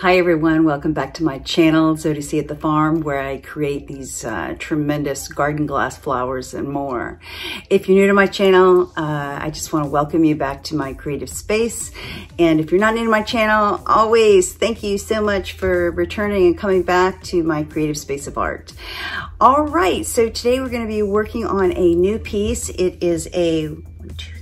Hi everyone, welcome back to my channel, Zodi C at the Farm, where I create these uh, tremendous garden glass flowers and more. If you're new to my channel, uh, I just want to welcome you back to my creative space. And if you're not new to my channel, always thank you so much for returning and coming back to my creative space of art. All right, so today we're going to be working on a new piece. It is a one, two,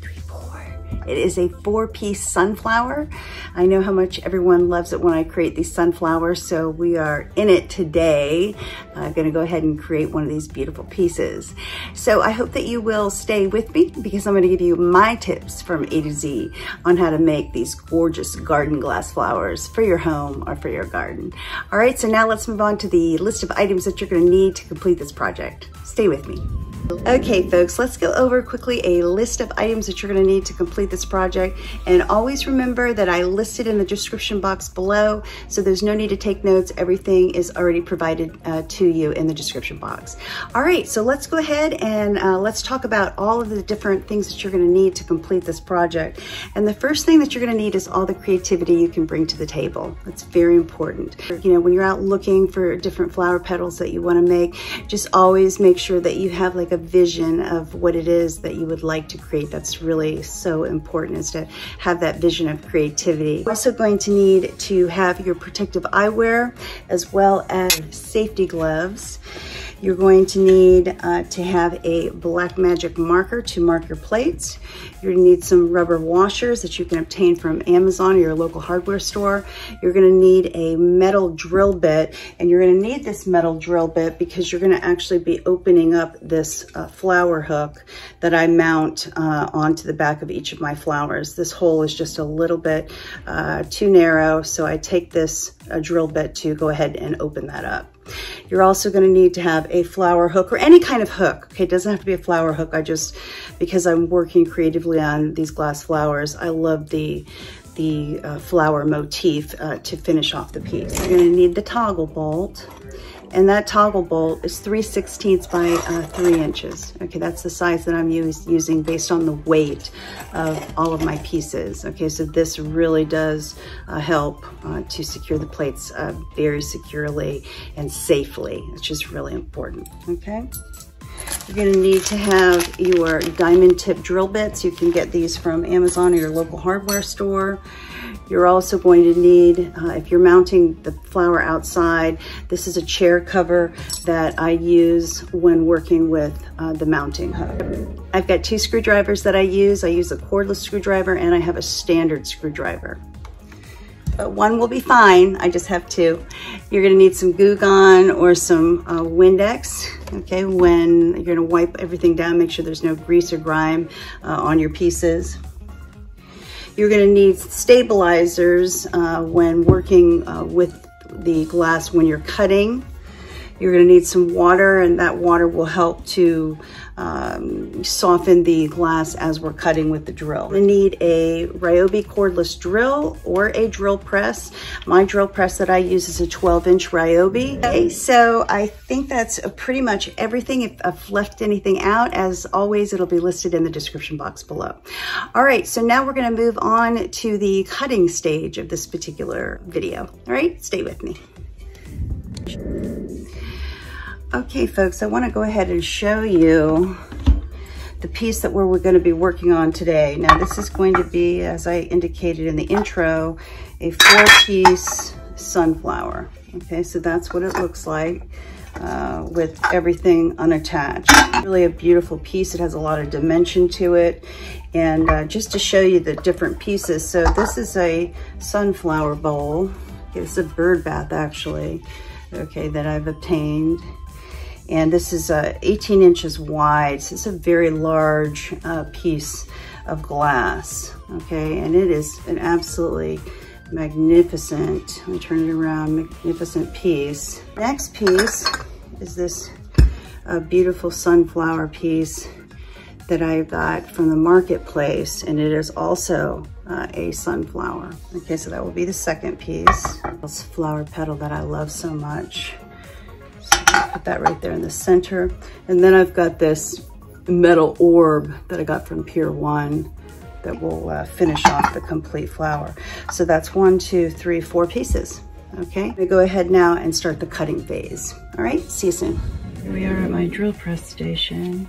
it is a four-piece sunflower. I know how much everyone loves it when I create these sunflowers, so we are in it today. I'm gonna go ahead and create one of these beautiful pieces. So I hope that you will stay with me because I'm gonna give you my tips from A to Z on how to make these gorgeous garden glass flowers for your home or for your garden. All right, so now let's move on to the list of items that you're gonna need to complete this project. Stay with me. Okay, folks, let's go over quickly a list of items that you're gonna need to complete this project. And always remember that I listed in the description box below, so there's no need to take notes. Everything is already provided uh, to you in the description box. All right, so let's go ahead and uh, let's talk about all of the different things that you're gonna need to complete this project. And the first thing that you're gonna need is all the creativity you can bring to the table. That's very important. You know, when you're out looking for different flower petals that you wanna make, just always make sure that you have like a vision of what it is that you would like to create. That's really so important is to have that vision of creativity. You're also going to need to have your protective eyewear as well as safety gloves. You're going to need uh, to have a black magic marker to mark your plates. You're gonna need some rubber washers that you can obtain from Amazon or your local hardware store. You're gonna need a metal drill bit and you're gonna need this metal drill bit because you're gonna actually be opening up this uh, flower hook that I mount uh, onto the back of each of my flowers. This hole is just a little bit uh, too narrow, so I take this drill bit to go ahead and open that up. You're also gonna need to have a flower hook or any kind of hook. Okay, it doesn't have to be a flower hook. I just, because I'm working creatively on these glass flowers, I love the the uh, flower motif uh, to finish off the piece. You're gonna need the toggle bolt and that toggle bolt is 3 16ths by uh, 3 inches. Okay, that's the size that I'm use, using based on the weight of all of my pieces. Okay, so this really does uh, help uh, to secure the plates uh, very securely and safely, which is really important, okay? You're gonna need to have your diamond tip drill bits. You can get these from Amazon or your local hardware store. You're also going to need, uh, if you're mounting the flower outside, this is a chair cover that I use when working with uh, the mounting hook. I've got two screwdrivers that I use. I use a cordless screwdriver and I have a standard screwdriver. But one will be fine, I just have two. You're gonna need some Goo Gone or some uh, Windex, okay? When you're gonna wipe everything down, make sure there's no grease or grime uh, on your pieces. You're gonna need stabilizers uh, when working uh, with the glass when you're cutting. You're gonna need some water and that water will help to um, soften the glass as we're cutting with the drill. We need a Ryobi cordless drill or a drill press. My drill press that I use is a 12 inch Ryobi. Okay, so I think that's pretty much everything. If I've left anything out, as always, it'll be listed in the description box below. All right, so now we're gonna move on to the cutting stage of this particular video. All right, stay with me. Okay, folks, I wanna go ahead and show you the piece that we're, we're gonna be working on today. Now, this is going to be, as I indicated in the intro, a four-piece sunflower. Okay, so that's what it looks like. Uh, with everything unattached. Really a beautiful piece. It has a lot of dimension to it. And uh, just to show you the different pieces. So this is a sunflower bowl. It's a bird bath actually, okay, that I've obtained. And this is uh, 18 inches wide. So it's a very large uh, piece of glass, okay? And it is an absolutely magnificent, let me turn it around, magnificent piece. Next piece is this uh, beautiful sunflower piece that I got from the marketplace, and it is also uh, a sunflower. Okay, so that will be the second piece. This flower petal that I love so much put that right there in the center. And then I've got this metal orb that I got from Pier 1 that will uh, finish off the complete flower. So that's one, two, three, four pieces. Okay, I'm go ahead now and start the cutting phase. All right, see you soon. Here we are at my drill press station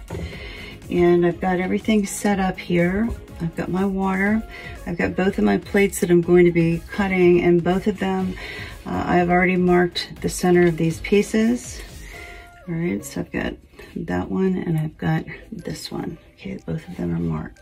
and I've got everything set up here. I've got my water. I've got both of my plates that I'm going to be cutting and both of them, uh, I've already marked the center of these pieces. All right, so I've got that one and I've got this one. Okay, both of them are marked.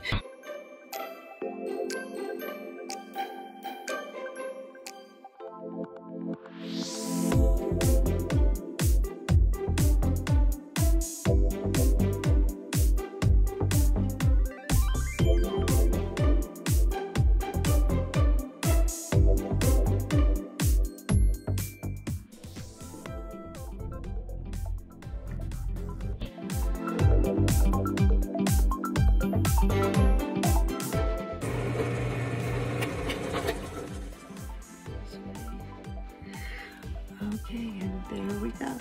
Okay, and there we go.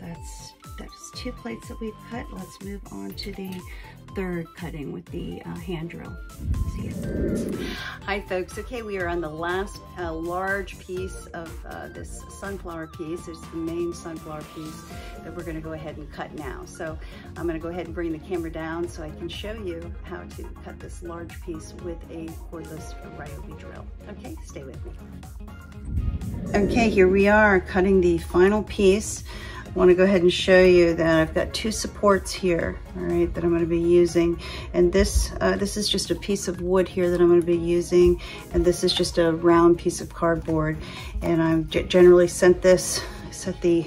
That's that's two plates that we've cut. Let's move on to the third cutting with the uh, hand drill. See you. Hi folks, okay, we are on the last uh, large piece of uh, this sunflower piece. It's the main sunflower piece that we're gonna go ahead and cut now. So I'm gonna go ahead and bring the camera down so I can show you how to cut this large piece with a cordless Ryobi drill. Okay, stay with me. Okay, here we are cutting the final piece. I want to go ahead and show you that I've got two supports here, all right, that I'm going to be using. And this, uh, this is just a piece of wood here that I'm going to be using. And this is just a round piece of cardboard. And I've generally sent this, set the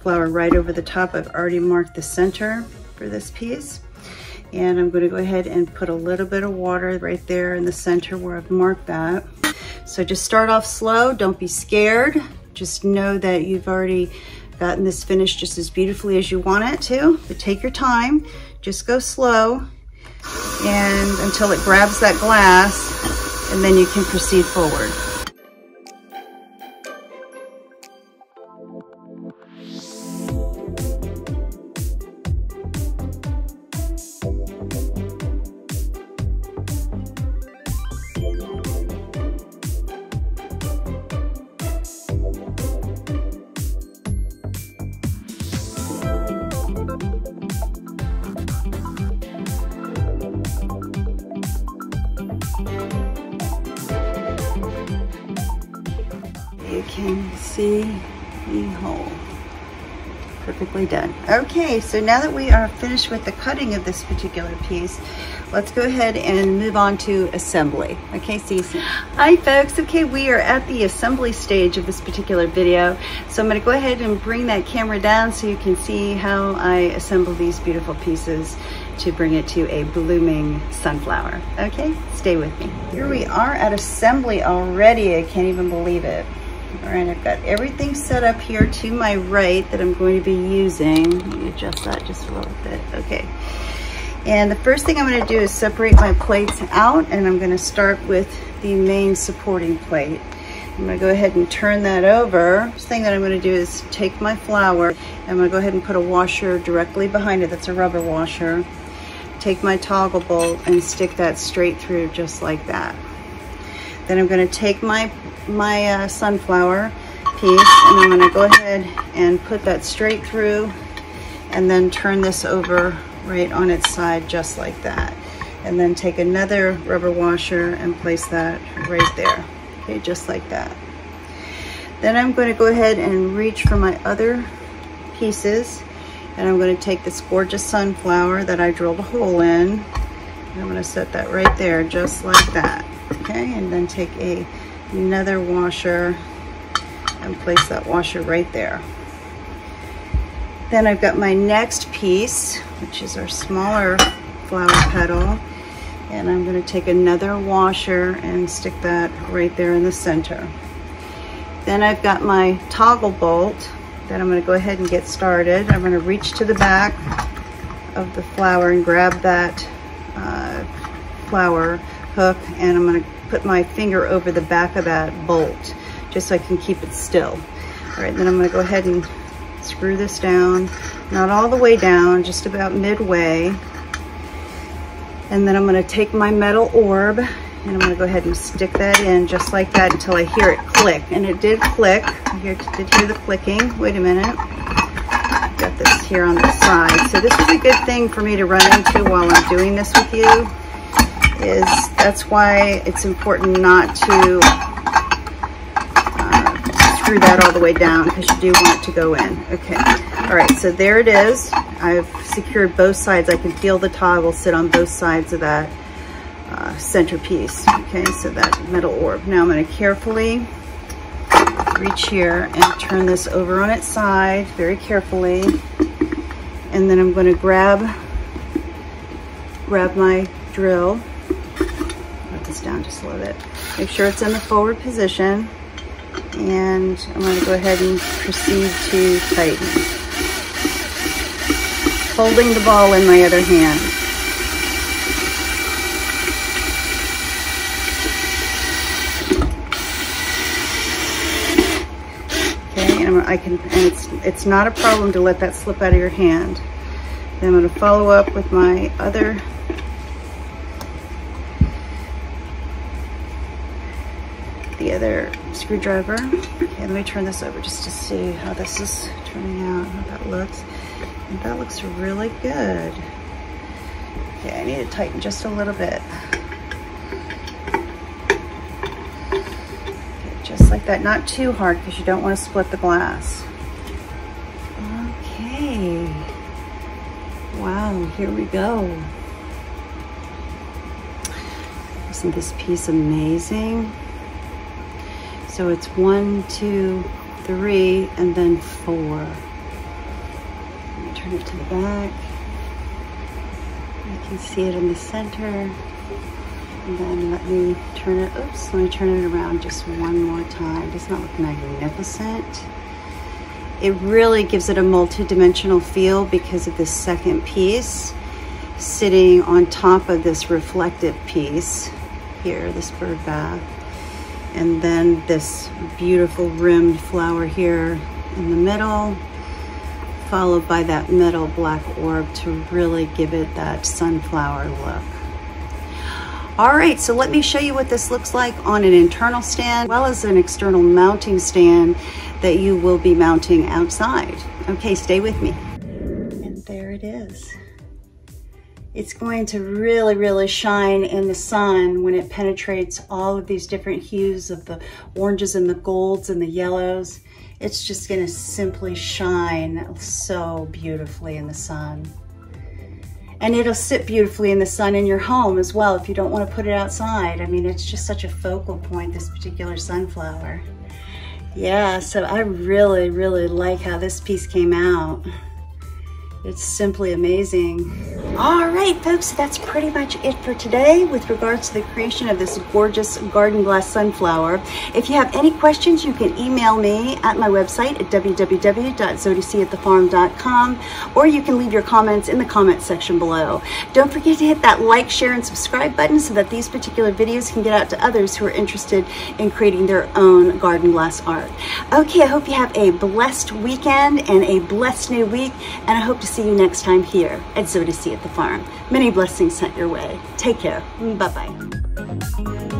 flower right over the top. I've already marked the center for this piece. And I'm going to go ahead and put a little bit of water right there in the center where I've marked that. So just start off slow, don't be scared. Just know that you've already gotten this finished just as beautifully as you want it to, but take your time, just go slow and until it grabs that glass and then you can proceed forward. You can see the hole perfectly done. Okay, so now that we are finished with the cutting of this particular piece, let's go ahead and move on to assembly. Okay, see. Hi folks, okay, we are at the assembly stage of this particular video. So I'm gonna go ahead and bring that camera down so you can see how I assemble these beautiful pieces to bring it to a blooming sunflower. Okay, stay with me. Here we are at assembly already. I can't even believe it. All right, I've got everything set up here to my right that I'm going to be using. Let me adjust that just a little bit. Okay. And the first thing I'm gonna do is separate my plates out and I'm gonna start with the main supporting plate. I'm gonna go ahead and turn that over. First thing that I'm gonna do is take my. And I'm gonna go ahead and put a washer directly behind it. That's a rubber washer. Take my toggle bolt and stick that straight through just like that. Then I'm gonna take my my uh, sunflower piece and I'm gonna go ahead and put that straight through and then turn this over right on its side just like that. And then take another rubber washer and place that right there, okay, just like that. Then I'm gonna go ahead and reach for my other pieces and I'm gonna take this gorgeous sunflower that I drilled a hole in. I'm gonna set that right there just like that, okay? And then take a another washer and place that washer right there. Then I've got my next piece, which is our smaller flower petal. And I'm gonna take another washer and stick that right there in the center. Then I've got my toggle bolt that I'm gonna go ahead and get started. I'm gonna reach to the back of the flower and grab that uh, flower hook and I'm gonna put my finger over the back of that bolt just so I can keep it still. All right, then I'm gonna go ahead and screw this down, not all the way down, just about midway. And then I'm gonna take my metal orb And I'm gonna go ahead and stick that in just like that until I hear it click. And it did click. I did hear the clicking. Wait a minute. Got this here on the side. So this is a good thing for me to run into while I'm doing this with you. Is that's why it's important not to uh, screw that all the way down because you do want it to go in. Okay. All right. So there it is. I've secured both sides. I can feel the toggle sit on both sides of that uh, centerpiece. Okay, so that metal orb. Now I'm going to carefully reach here and turn this over on its side very carefully. And then I'm going to grab, grab my drill. Down just a little bit. Make sure it's in the forward position. And I'm going to go ahead and proceed to tighten. Holding the ball in my other hand. and I can, and it's, it's not a problem to let that slip out of your hand. Then I'm gonna follow up with my other the other screwdriver. Okay, let me turn this over just to see how this is turning out, how that looks. And that looks really good. Okay, I need to tighten just a little bit. just like that. Not too hard because you don't want to split the glass. Okay. Wow, here we go. Isn't this piece amazing? So it's one, two, three, and then four. Turn it to the back. You can see it in the center. And then let me turn it, oops, let me turn it around just one more time. Does not look magnificent? It really gives it a multi-dimensional feel because of this second piece sitting on top of this reflective piece here, this bird bath. And then this beautiful rimmed flower here in the middle, followed by that metal black orb to really give it that sunflower look. All right, so let me show you what this looks like on an internal stand, as well as an external mounting stand that you will be mounting outside. Okay, stay with me. It's going to really, really shine in the sun when it penetrates all of these different hues of the oranges and the golds and the yellows. It's just gonna simply shine so beautifully in the sun. And it'll sit beautifully in the sun in your home as well if you don't want to put it outside. I mean, it's just such a focal point, this particular sunflower. Yeah, so I really, really like how this piece came out. It's simply amazing. All right, folks, that's pretty much it for today with regards to the creation of this gorgeous garden glass sunflower. If you have any questions, you can email me at my website at www.zodicatthefarm.com or you can leave your comments in the comment section below. Don't forget to hit that like, share, and subscribe button so that these particular videos can get out to others who are interested in creating their own garden glass art. Okay, I hope you have a blessed weekend and a blessed new week, and I hope to see you next time here at Zodi C at the Farm. Many blessings sent your way. Take care. Bye-bye.